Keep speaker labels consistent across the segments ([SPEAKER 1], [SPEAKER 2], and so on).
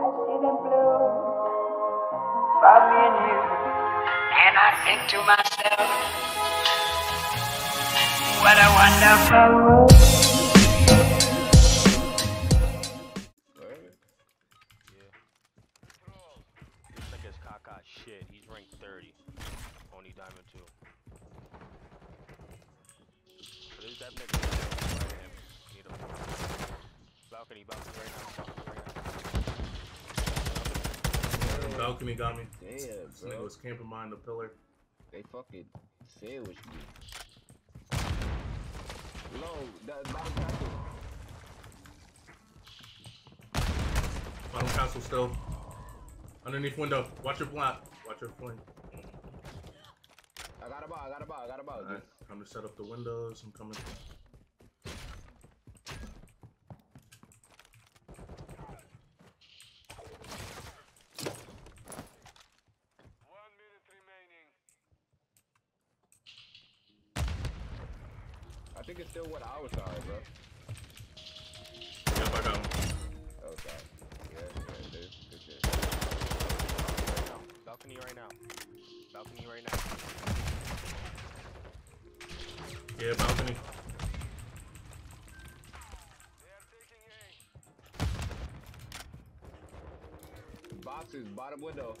[SPEAKER 1] blue what a wonderful world.
[SPEAKER 2] Word?
[SPEAKER 3] Yeah. This nigga's caca shit. He's ranked 30. Only diamond 2. So this that nigga right him. Need him. Balcony. Balcony right now. Balcony
[SPEAKER 4] got me.
[SPEAKER 2] Damn,
[SPEAKER 4] This nigga
[SPEAKER 2] bro.
[SPEAKER 4] was camping behind the pillar.
[SPEAKER 2] They fucking sandwiched me. Low, that bottom castle.
[SPEAKER 4] Bottom castle still. Underneath window. Watch your flat. Watch your flank.
[SPEAKER 2] I got a ball, I got a ball, I got a ball.
[SPEAKER 4] Alright, time to set up the windows. I'm coming.
[SPEAKER 2] I think it's still what I was sorry, bro.
[SPEAKER 4] Yep, I got him.
[SPEAKER 2] Oh, sorry. Yeah, yeah, it is. Good shit.
[SPEAKER 3] Right now. Balcony right now. Balcony right now.
[SPEAKER 4] Yeah, balcony.
[SPEAKER 2] Boxes, bottom window.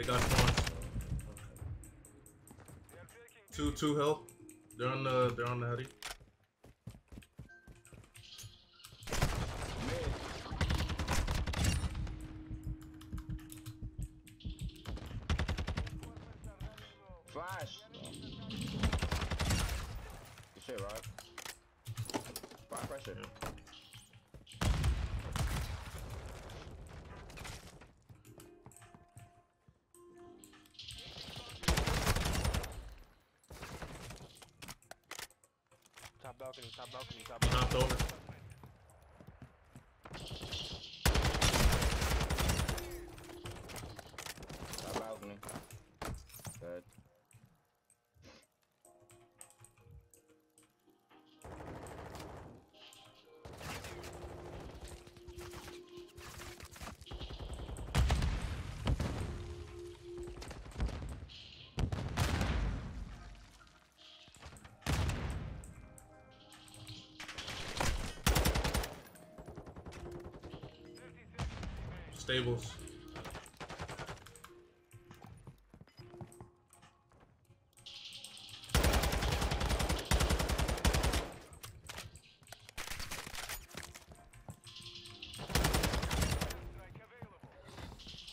[SPEAKER 4] They got spawns. Two, two hill. They're on the, they're on the heady.
[SPEAKER 2] Flash. Good shit, Rob. Fire pressure.
[SPEAKER 3] Top
[SPEAKER 4] over. Stables.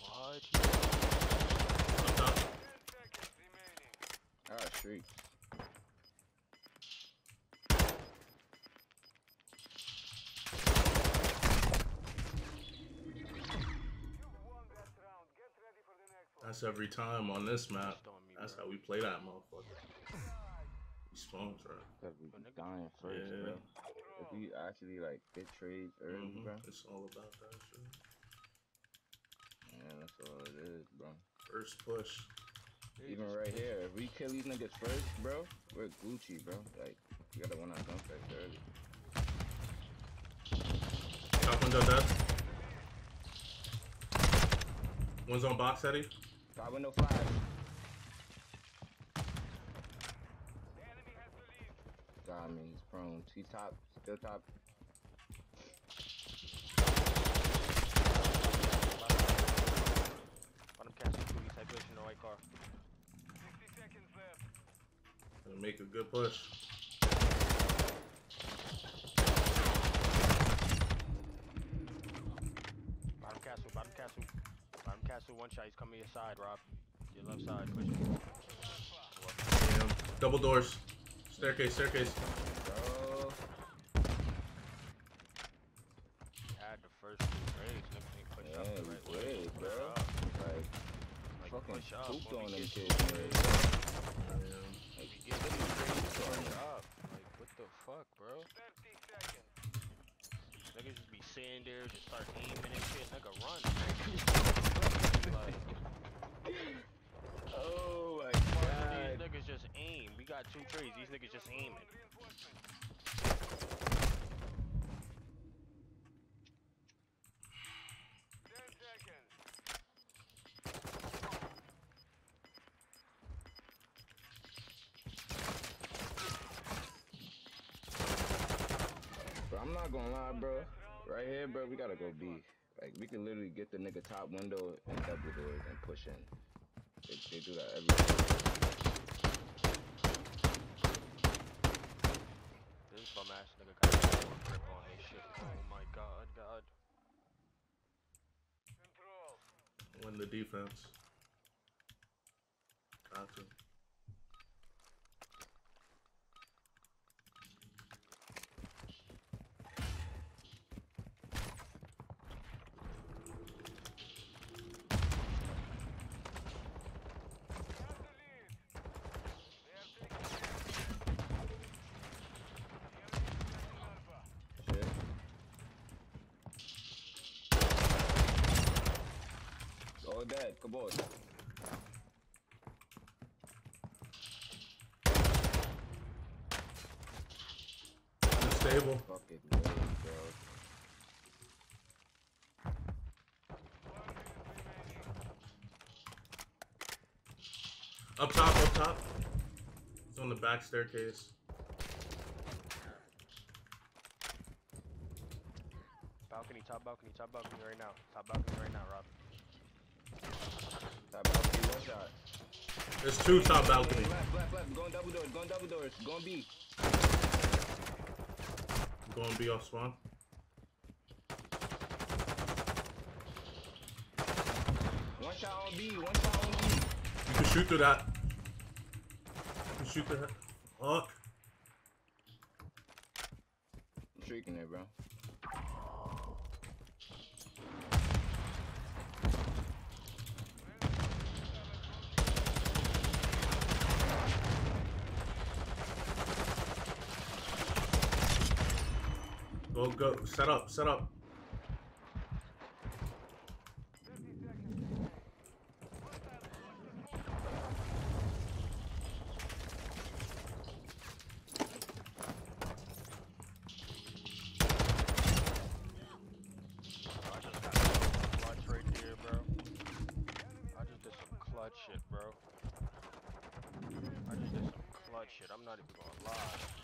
[SPEAKER 3] What?
[SPEAKER 4] Up top.
[SPEAKER 2] Ah, streak.
[SPEAKER 4] That's every time on this map.
[SPEAKER 3] Just on me,
[SPEAKER 4] That's how we play that motherfucker. He spawns, right?
[SPEAKER 2] Cause we dying first,
[SPEAKER 4] Yeah.
[SPEAKER 2] bro. If we actually like get trades early,
[SPEAKER 4] Mhm,
[SPEAKER 2] bro.
[SPEAKER 4] It's all about that shit.
[SPEAKER 2] Yeah, that's all it is, bro.
[SPEAKER 4] First push.
[SPEAKER 2] Even right here, if we kill these niggas first, bro, we're Gucci, bro. Like, we gotta win our gunfights early.
[SPEAKER 4] Top window dead. One's on box heady.
[SPEAKER 2] Top window five. Got me, he's prone. He's top, still top.
[SPEAKER 3] Bottom castle, two type glitch in the white car.
[SPEAKER 4] Gonna make a good push.
[SPEAKER 3] Bottom castle, bottom castle. Castle, one shot. He's coming your side, Rob. Your left side.
[SPEAKER 4] Damn. Double doors. Staircase, staircase.
[SPEAKER 2] Bro,
[SPEAKER 3] Had the first two trades. Niggas ain't push
[SPEAKER 2] yeah,
[SPEAKER 3] up the
[SPEAKER 2] we
[SPEAKER 3] right way.
[SPEAKER 2] did,
[SPEAKER 3] Push
[SPEAKER 2] bro.
[SPEAKER 3] up.
[SPEAKER 2] Like,
[SPEAKER 3] Like,
[SPEAKER 2] fucking
[SPEAKER 3] push up
[SPEAKER 2] pooped
[SPEAKER 3] when
[SPEAKER 2] on
[SPEAKER 3] we
[SPEAKER 2] them
[SPEAKER 3] get
[SPEAKER 2] kids,
[SPEAKER 3] two
[SPEAKER 2] man.
[SPEAKER 3] trades.
[SPEAKER 4] Damn.
[SPEAKER 3] Like, you get two trades, push up. Like, what the fuck, bro? Niggas just be sitting there, just start aiming and shit. Nigga, run. like, two trees. These niggas just aiming.
[SPEAKER 2] Bro, I'm not gonna lie, bro. Right here, bro, we gotta go B. Like, we can literally get the nigga top window and double doors and push in. They, they do that every
[SPEAKER 3] This bum ass nigga got a grip on his shit. Oh my god, god.
[SPEAKER 4] Win the defense. Got to.
[SPEAKER 2] shit. All dead, come on.
[SPEAKER 4] Unstable.
[SPEAKER 2] Fucking way, bro.
[SPEAKER 4] Up top, up top. It's on the back staircase.
[SPEAKER 3] Balcony, top balcony, top balcony right now. Top balcony right now, Rob.
[SPEAKER 2] Top balcony, one shot.
[SPEAKER 4] There's two top balcony.
[SPEAKER 2] Left, left, left. Going double doors, going double doors. Going B.
[SPEAKER 4] Going B off spawn.
[SPEAKER 2] One shot on B, one shot on B.
[SPEAKER 4] You can shoot through that. You can shoot through that. Fuck.
[SPEAKER 2] I'm streaking it, bro.
[SPEAKER 4] Go, go. Set up, set up.
[SPEAKER 3] I just got some clutch right there, bro. I just did some clutch shit, bro. I just did some clutch shit. I'm not even gonna lie.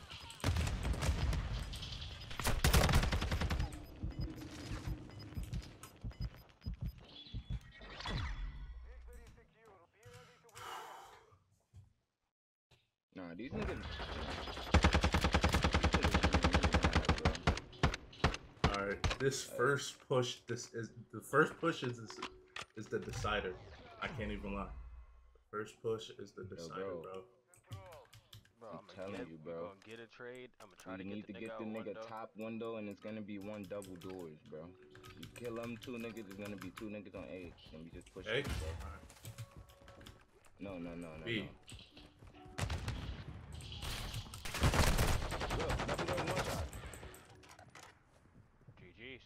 [SPEAKER 2] Nah, these niggas.
[SPEAKER 4] All right. This first push. This is the first push is is, is the decider. I can't even lie. The first push is the decider,
[SPEAKER 2] bro.
[SPEAKER 4] bro.
[SPEAKER 3] Bro,
[SPEAKER 2] I'm
[SPEAKER 3] I'ma
[SPEAKER 2] telling
[SPEAKER 3] get,
[SPEAKER 2] you,
[SPEAKER 3] we
[SPEAKER 2] bro.
[SPEAKER 3] gonna get a trade. I'm gonna try to
[SPEAKER 2] You
[SPEAKER 3] get
[SPEAKER 2] need
[SPEAKER 3] the
[SPEAKER 2] to get the nigga
[SPEAKER 3] window.
[SPEAKER 2] top window, and it's gonna be one double doors, bro. You kill them two niggas, it's gonna be two niggas on A, and we just push
[SPEAKER 4] A.
[SPEAKER 2] it, bro. No, no, no, no,
[SPEAKER 4] B.
[SPEAKER 2] no. Look, double door one shot.
[SPEAKER 3] GG's.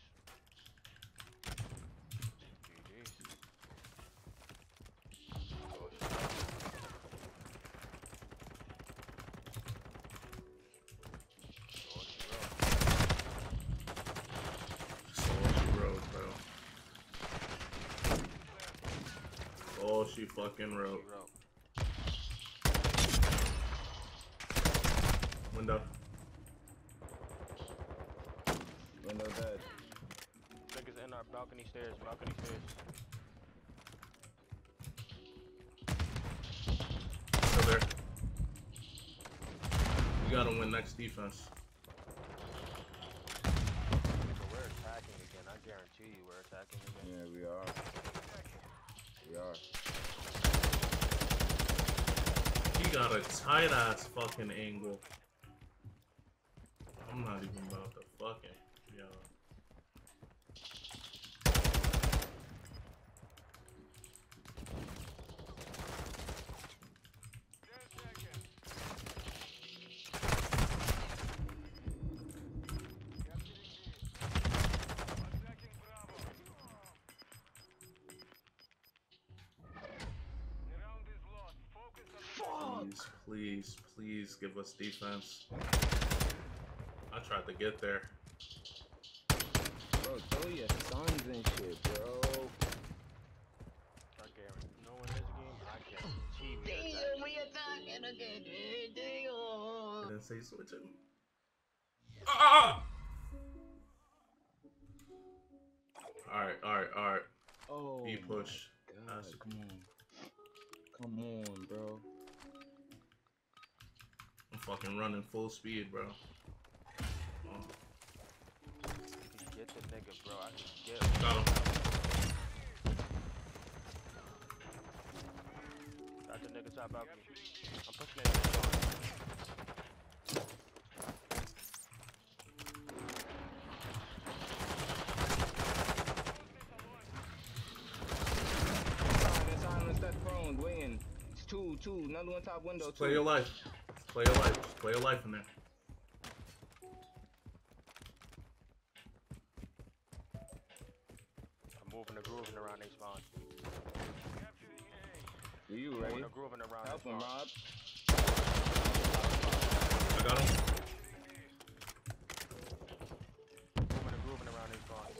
[SPEAKER 3] GG's. Oh, she wrote.
[SPEAKER 4] So she wrote, bro. Oh, she fucking wrote.
[SPEAKER 3] She wrote.
[SPEAKER 4] Window.
[SPEAKER 2] Window dead.
[SPEAKER 3] Niggas in our balcony stairs, balcony stairs.
[SPEAKER 4] Still there. You gotta win next defense.
[SPEAKER 3] We're attacking again. I guarantee you we're attacking again.
[SPEAKER 2] Yeah, we are. We are.
[SPEAKER 4] Got a tight ass fucking angle. I'm not even about to fucking. Yo. Please, please, please give us defense. I tried to get there.
[SPEAKER 2] Bro, throw your sons and shit, bro.
[SPEAKER 3] I guarantee. You know, in this game, I guarantee we attack.
[SPEAKER 1] we attacking again.
[SPEAKER 4] I didn't say switching. Ah! Alright, alright, alright.
[SPEAKER 2] Oh.
[SPEAKER 4] E push.
[SPEAKER 2] God, come on. Come on, bro.
[SPEAKER 4] I'm fucking running full speed, bro. Oh,
[SPEAKER 3] get the nigga, bro. I can get him.
[SPEAKER 4] got him.
[SPEAKER 3] Got the nigga top balcony. I'm pushing it.
[SPEAKER 2] Silence, silence, that prone, win. It's two, two, another one top window,
[SPEAKER 4] Just play your life. Just play your life. Just play your life in there.
[SPEAKER 3] I'm moving the grooving around they spawn.
[SPEAKER 2] Are you
[SPEAKER 3] Moving
[SPEAKER 2] ready?
[SPEAKER 3] the grooving around
[SPEAKER 2] Help him. Rob.
[SPEAKER 4] I got him.
[SPEAKER 3] Moving the grooving around they spawn.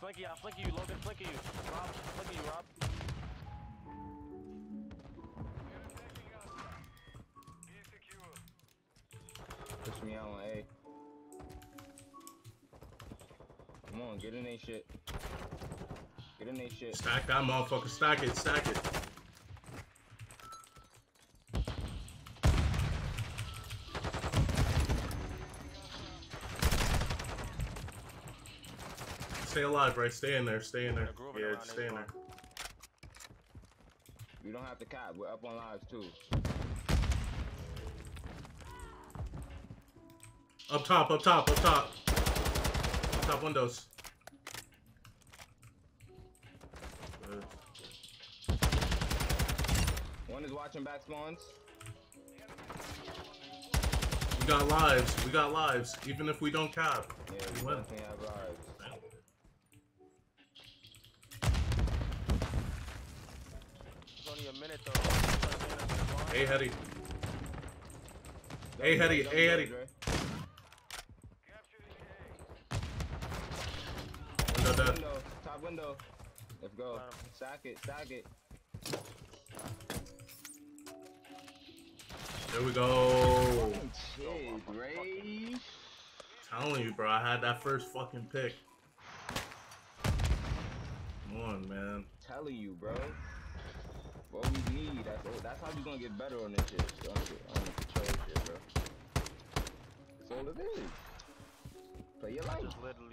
[SPEAKER 3] Flinky, I'll flinky you, Logan, flinky you. Rob, flinky you, Rob.
[SPEAKER 2] Push me out on A. Come on, get in they shit. Get in they shit.
[SPEAKER 4] Stack that motherfucker. Stack it. Stack it. Stay alive, right? Stay in there. Stay in there. Yeah, just stay in there.
[SPEAKER 3] spawn.
[SPEAKER 2] We don't have to cap. We're up on lives too.
[SPEAKER 4] Up top. Up top. Up top. Up top windows. Good.
[SPEAKER 2] One is watching back spawns.
[SPEAKER 4] We got lives. We got lives. Even if we don't cap,
[SPEAKER 2] Yeah,
[SPEAKER 4] we
[SPEAKER 2] we
[SPEAKER 4] win.
[SPEAKER 2] have lives.
[SPEAKER 3] It's only a minute though.
[SPEAKER 4] Hey, Hetty. Hey, Hetty. Hey,
[SPEAKER 2] doors,
[SPEAKER 4] Hetty.
[SPEAKER 2] Dre.
[SPEAKER 4] Window dead.
[SPEAKER 2] Window. Let's go.
[SPEAKER 3] Got him.
[SPEAKER 2] Stack it, stack it.
[SPEAKER 4] There we go.
[SPEAKER 2] Shit, Ray.
[SPEAKER 4] Telling you, bro. I had that first fucking pick. Come on, man.
[SPEAKER 2] Telling you, bro. What we need. That's that's how we gonna get better on this shit. On the, on the control shit, bro. That's all it is. Play your life.
[SPEAKER 3] Just literally